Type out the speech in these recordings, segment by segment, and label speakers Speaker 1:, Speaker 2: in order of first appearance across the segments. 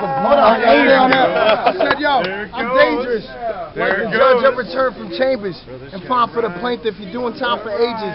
Speaker 1: Hold on, stay on that. I said, yo,
Speaker 2: There
Speaker 1: I'm dangerous.
Speaker 2: There
Speaker 1: like
Speaker 2: it
Speaker 1: the judge
Speaker 2: goes.
Speaker 1: ever returned from chambers and fine for the plaintiff. You're doing time for ages.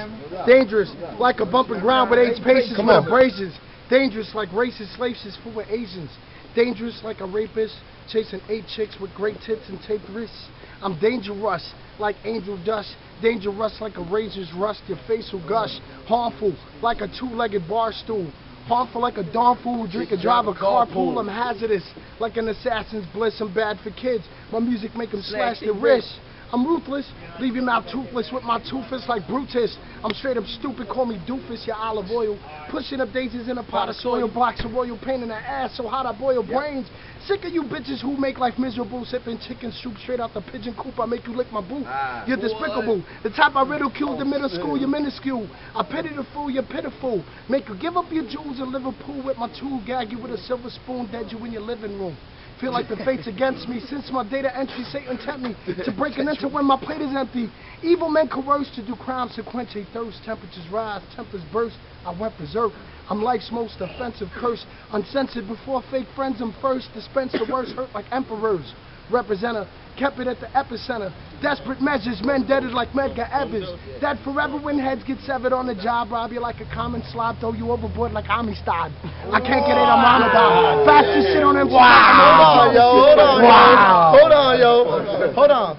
Speaker 1: Dangerous, like a bumping ground with eight paces
Speaker 3: Come
Speaker 1: with
Speaker 3: on.
Speaker 1: abrasions. Dangerous, like racist slaves is full of Asians. Dangerous, like a rapist chasing eight chicks with great tits and taped wrists. I'm dangerous, like angel dust. Dangerous, like a razor's rust. Your face will gush. Harmful, like a two-legged bar stool. Harmful like a darn fool drink and drive a carpool. I'm hazardous, like an assassin's bliss. I'm bad for kids. My music make them slash their wrists. I'm ruthless, leave your mouth toothless with my toothless like Brutus. I'm straight up stupid, call me doofus, your olive oil. Pushing up daisies in a pot of soil, blocks of royal pain in the ass, so hot I boil brains. Sick of you bitches who make life miserable, sipping chicken soup straight out the pigeon coop. I make you lick my boot. Ah, you're despicable. The type I ridiculed in middle oh, school, you're minuscule. I pity the fool, you're pitiful. Make you give up your jewels in Liverpool with my tool, gag you with a silver spoon, dead you in your living room. Feel like the fate's against me since my data entry. Satan tempt me to break and enter when my plate is empty. Evil men coerce to do crimes to a thirst. Temperatures rise, tempers burst. I went berserk. I'm life's most offensive curse. Uncensored before fake friends, I'm first. Dispense the worst hurt like emperors. Representer, kept it at the epicenter. Desperate measures, men deaded like Medgar Evers. Dead forever when heads get severed on the job. Rob you like a common slob, throw you overboard like Amistad. I can't get it, I'm Ramadan. Fastest shit on them.
Speaker 3: Hold on, yo. Hold on,
Speaker 1: Wow.
Speaker 3: yo. Hold on, yo. Hold on.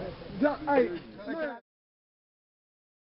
Speaker 1: Hey,